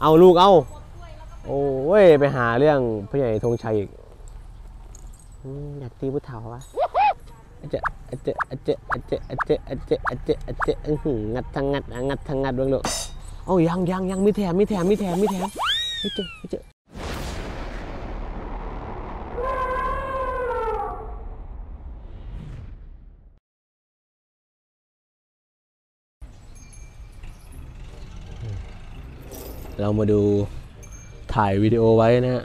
เอาลูกเอา โอ้ย ไปหาเรื่องผู้ใหญ่ธงชัยอีกอยากตีผู้เฒ่าวะอาจจะอาจจะอาจจะอาจจะอาจจะอาจจะอาจจะอาจจะอื้อหืองัดทางงัดงัดทางงัดเบ้างลูกเอ้ายังยังยังมีแถมมีแถมมีแถมมีแถมไม่เจอไม่เจอ เรามาดูถ่ายวิดีโอไว้นะฮะ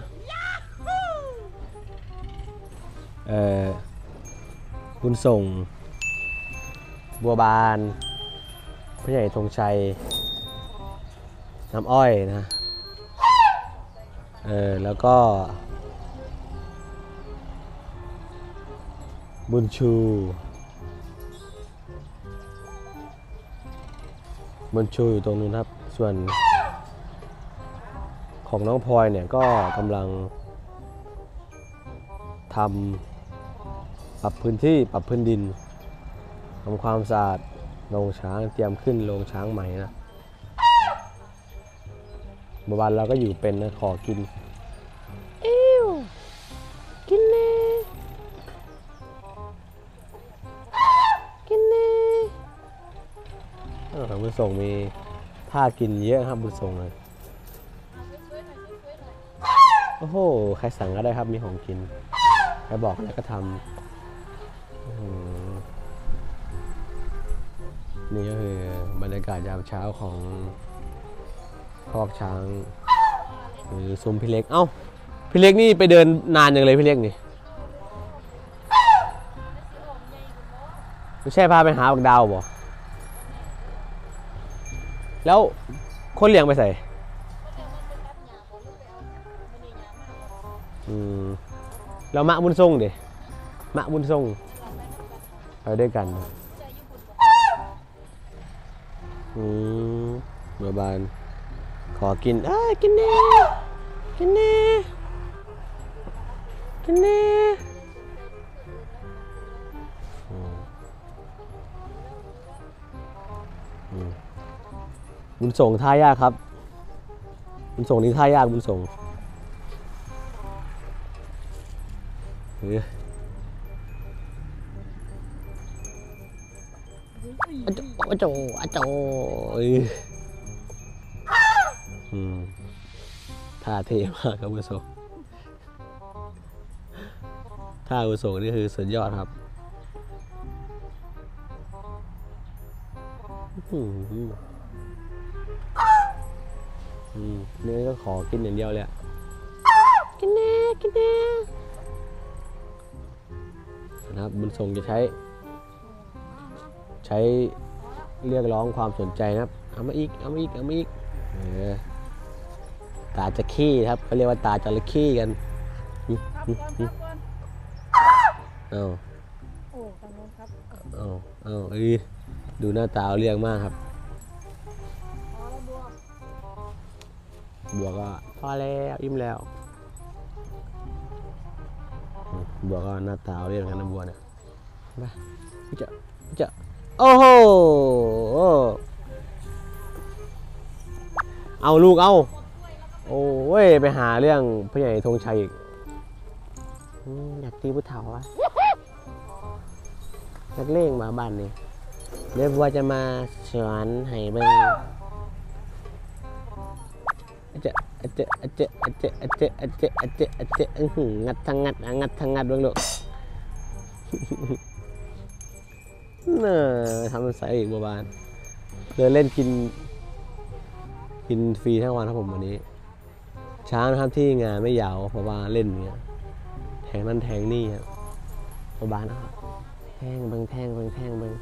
เอ่อคุณส่ง บัวบานผู้ใหญ่ธงชัย น้ำอ้อยนะเออแล้วก็ บุญชูบุญชูอยู่ตรงนู้นครับ ส่วน ของน้องพลอยเนี่ยก็กำลังทำปรับพื้นที่ปรับพื้นดินทำความสะอาดโรงช้างเตรียมขึ้นโรงช้างใหม่นะเมื่อวานเราก็อยู่เป็นนะขอกินอิ้วกินเน่กินเน่เออบุญส่งมีท่ากินเยอะครับบุญส่งเลย โอ้โห ใครสั่งก็ได้ครับ มีของกินใครบอกอะไรก็ทำนี่ก็คือบรรยากาศยามเช้าของคอกช้างหรือซุ้มพี่เล็ก เอ้า พี่เล็กนี่ไปเดินนานยังเลยพี่เล็กนี่ไม่ใช่พาไปหาบักดาวบ่แล้วคนเลี้ยงไปใส่ อืมเรามะบุญทรงเดี๋ยมะบุญทรงไปด้วยกันอืมเมื่อบานขอกินเอ้ยกินเน่กินเน่กินเน่อืมอืมบุญส่งท่ายากครับ บุญส่งนี่ท่ายากบุญส่ง เฮ้ยอะโจอะโจอะโจเอ้ยอืมท่าเท่มากครับคุณผู้ชมท่าคุณผู้ชมนี่คือสุดยอดครับอื้อหืออืมนี่ก็ขอกินอย่างเดียวเลยอะกินแน่กินแน่ นะครับบุญส่งจะใช้ ใช้เรียกร้องความสนใจนะครับเอามาอีกเอามาอีกเอามาอีกตาจะขี้ครับเขาเรียกว่าตาจระเข้กันอืมอืมอืมเอาโอ้ทางโน้นครับเอาเอาเอ้ยดูหน้าตาเอาเรียงมากครับบัวก็พอแล้วอิ่มแล้ว บัวก็หน้าตาเอาเรียงกันนะบัวเนี่ยมาจะจะโอ้โหเอาลูกเอาโอ้ยไปหาเรื่องผู้ใหญ่ธงชัยอีกอยากตีผู้เฒ่าวะนักเลงมาบ้านนี่เดี๋ยวบัวจะมาสอนให้เบิ่ง อเจอเจอเจอเจอเจอเจอเจออื้อืองัดทางงัดงัดทางงัดบ้างลูกน่าทำมันใสาอีกบัวบานเดินเล่นกิน กินฟรีทั้งวันครับผมวันนี้ ช้านะครับที่งานไม่ยาวเพราะว่าเล่นเนี่ยแทงนั่นแทงนี่ครับบัวบานนะครับแทงเบิงแทงเบิงแทงเบิง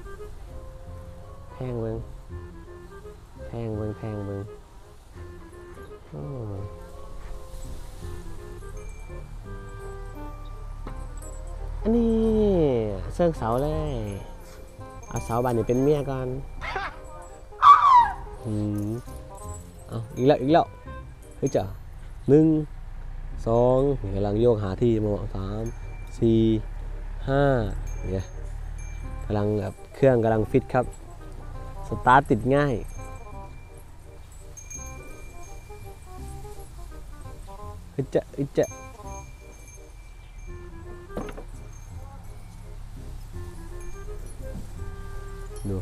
แทงเบิงแทงเบิงแทงเบิง อันนี้เสื้อเสาเลย เอาเสาบานนี่เป็นเมียก่อนอืมเอาอีกแล้วอีกแล้วเฮ้ยจ้ะหนึ่งสองกำลังโยกหาที่มาสามสี่ห้าเนี่ยกำลังแบบเครื่องกำลังฟิตครับ สตาร์ทติดง่ายึจะึจะดู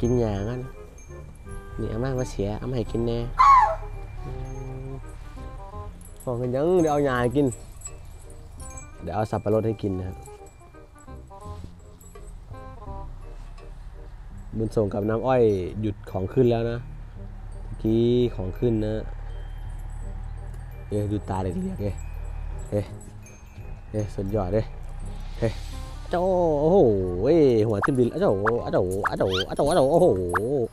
กินหยากันนี่เอามามาเสียเอามาให้กินแน่อืมบอกกันยังเดี๋ยวเอาหยาให้กิน เดี๋ยวเอาสับปะรดให้กินนะครับบุญส่งกับน้ำอ้อยหยุดของขึ้นแล้วนะ กี้ของขึ้นนะเอ้ยดูตาเด็กเรียกเอ้ยเอ้ยเอ้ยสุดยอดเลยเฮ้ยโจโอ้โหเว้ยหัวขึ้นบินอ้าโจอ้าโจอ้าโจอ้าโจอ้าโจโอ้โห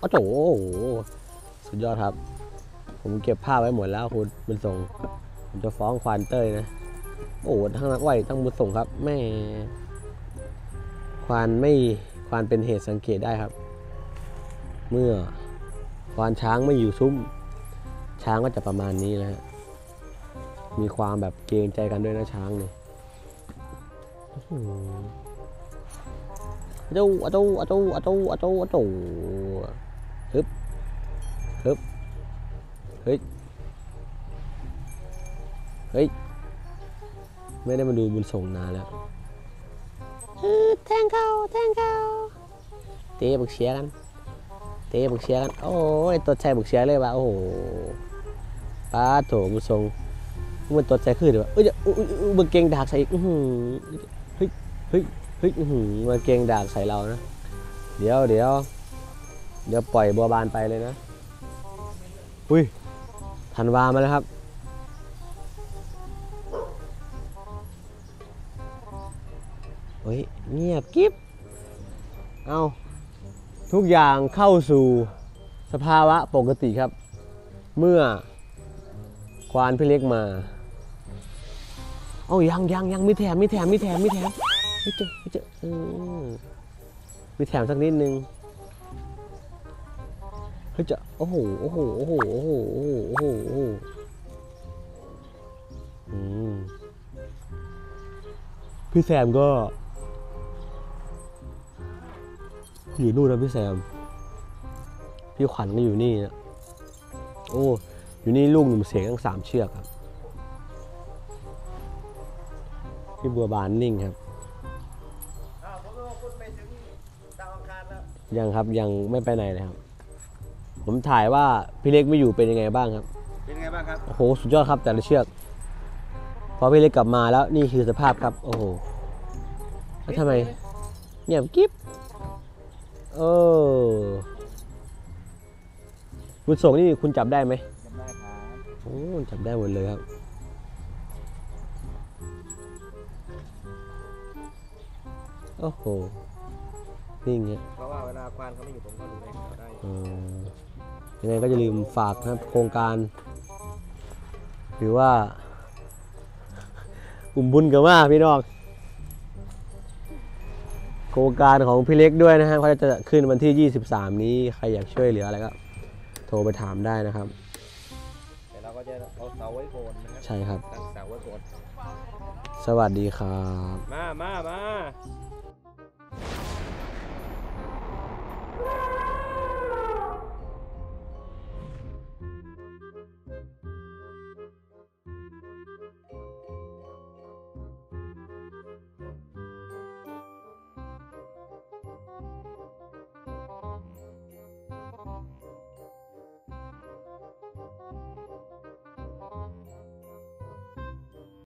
อ้าโจโอ้โหสุดยอดครับ ผมเก็บภาพไว้หมดแล้วคุณบุญส่งผมจะฟ้องควานเต้ยนะโอ้โหทั้งนักไหวทั้งบุญส่งครับแม่ควานไม่ควานเป็นเหตุสังเกตได้ครับ เมื่อ ควานช้างไม่อยู่ซุ้ม ช้างก็จะประมาณนี้นะฮะ มีความแบบเกรงใจกันด้วยนะช้างเนี่ยอื้อหืออะจูอะจูอะจูอะจูอะจูอะจูฮึบฮึบเฮ้ย เฮ้ย ไม่ได้มาดูบุญส่งนานแล้วแทงเข้าแทงเข้าเตะบุกเชียกัน เตะบุกเชียร์กัน โอ้ยตัวแชบุกเชียร์เลยว่ะโอ้โหป้าโถบุญส่งมันตัวแชขึ้นเลยว่ะเอ้ยอย่าอุ้ยอุ้ยอุ้ยมันเก่งดากใส่อีกอื้อหือเฮ้ยเฮ้ยเฮ้ยมันเก่งดากใส่เรานะ เดี๋ยวเดี๋ยวเดี๋ยวปล่อยบัวบานไปเลยนะอุ้ยธันวามาแล้วครับเฮ้ยเงียบกิ๊บเอา ทุกอย่างเข้าสู่สภาวะปกติครับ เมื่อควานพี่เล็กมาเอายังยังยังมีแถมมีแถมมีแถมมีแถมไม่เจอไม่เจอเออมีแถมสักนิดนึงเฮ้ยจะโอ้โหโอ้โหโอ้โหโอ้โหโอ้โหโอ้โหโอ้โหพี่แซมก็ อยู่นู่นนะพี่แซม พี่ขวัญก็อยู่นี่นะโอ้ อยู่นี่ลูกหนุ่มเสกทั้งสามเชือกครับ พี่บัวบานนิ่งครับอ้าวผมว่าคุณไปถึงดาวอังคารแล้วยังครับยังไม่ไปไหนเลยครับ ผมถ่ายว่าพี่เล็กไม่อยู่เป็นยังไงบ้างครับ เป็นไงบ้างครับ โอ้โห สุดยอดครับแต่ละเชือก พอพี่เล็กกลับมาแล้วนี่คือสภาพครับ โอ้โหแล้วทำไมเงียบกิ๊บ เออบุญส่งนี่คุณจับได้ไหมจำได้ครับโอ้จับได้หมดเลยครับ โอ้โหนี่ไงเพราะว่าเวลาควานเขาไม่อยู่ผมก็ดูได้เขาได้เออยังไงก็จะลืมฝากนะครับโครงการ หรือว่ากลุ่มบุญกับว่าพี่น้อง โครงการของพี่เล็กด้วยนะฮะเขาจะขึ้นวันที่ 23 นี้ใครอยากช่วยเหลืออะไรก็โทรไปถามได้นะครับเราก็จะเอาเสาไว้โนนะครับใช่ครับตั้งเสาไว้โนสวัสดีครับมามามา